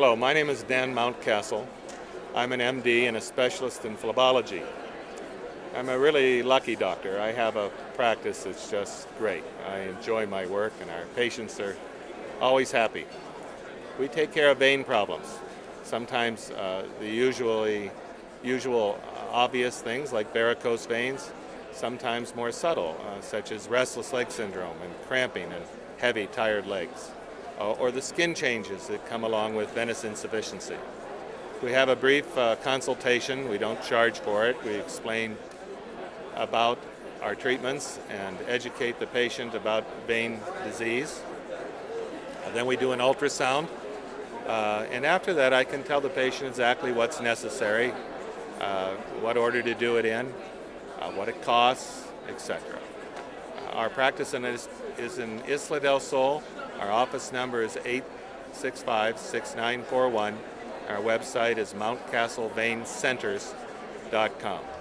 Hello, my name is Dan Mountcastle. I'm an MD and a specialist in phlebology. I'm a really lucky doctor. I have a practice that's just great. I enjoy my work and our patients are always happy. We take care of vein problems. Sometimes uh, the usually usual uh, obvious things like varicose veins, sometimes more subtle, uh, such as restless leg syndrome and cramping and heavy, tired legs or the skin changes that come along with venous insufficiency. We have a brief uh, consultation. We don't charge for it. We explain about our treatments and educate the patient about vein disease. And then we do an ultrasound. Uh, and after that, I can tell the patient exactly what's necessary, uh, what order to do it in, uh, what it costs, etc. Uh, our practice in is in Isla del Sol, our office number is 865 6941. Our website is mountcastleveincenters.com.